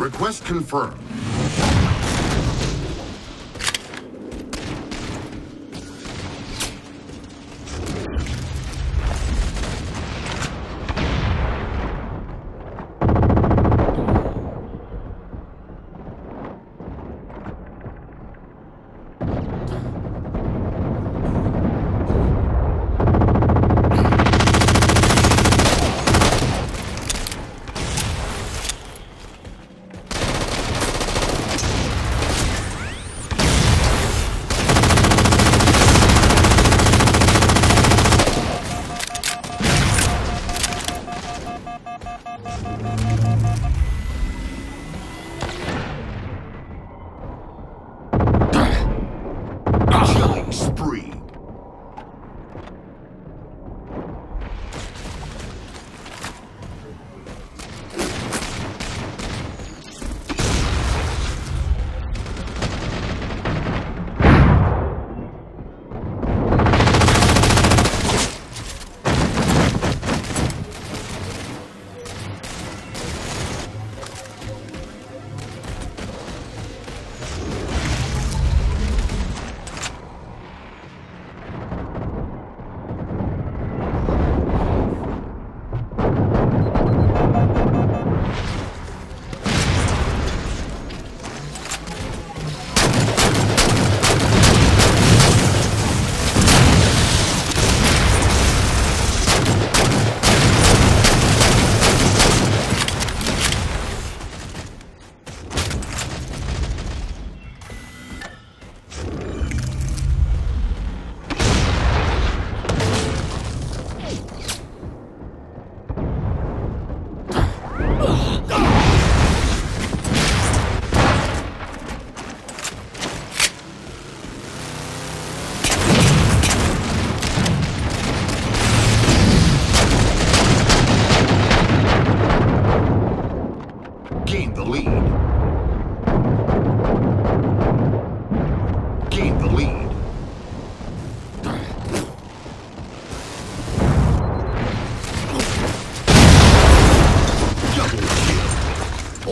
Request confirmed.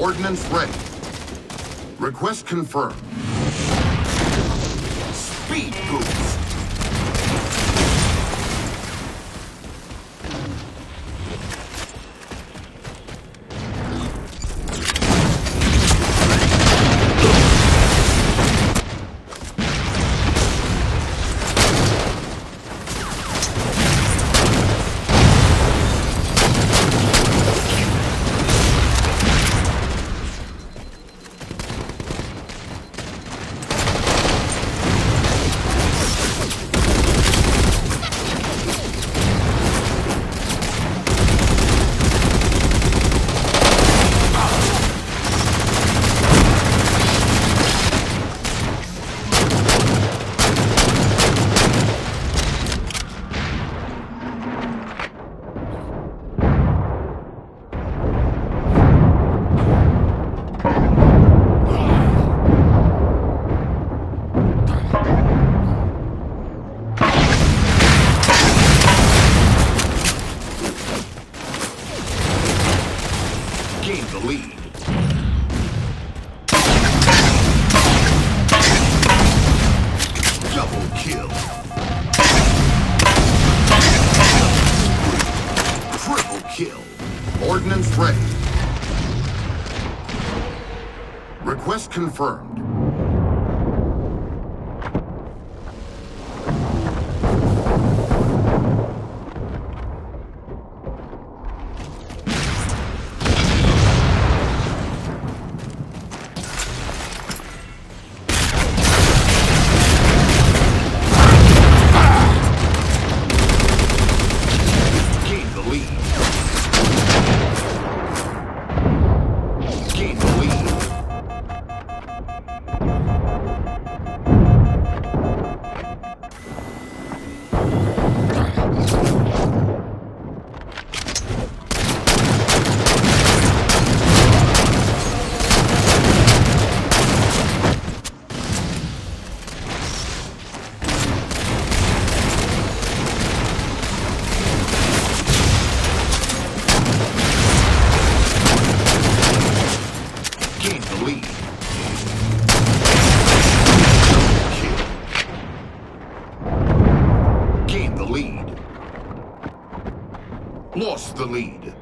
Ordnance ready. Request confirmed. Speed boost. The lead. Double kill. Triple kill. Ordnance ready. Request confirmed. Gain the lead. Kill. Gain the lead. Lost the lead.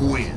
win.